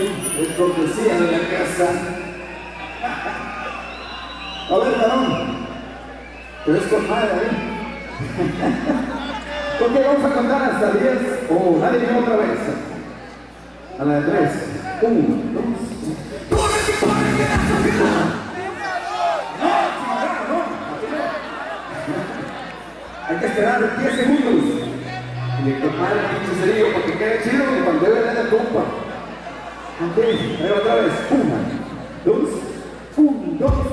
es cortesía de la casa. A ver, varón, te ves con madre, ¿eh? ok, vamos a contar hasta 10. Oh, nadie viene otra vez. A la de 3. 1, 2, Hay que esperar 10 segundos. Y le tomar el pinche cerillo para que quede chido y cuando debe de la. Ok, ahí otra vez. Una, dos, un, dos.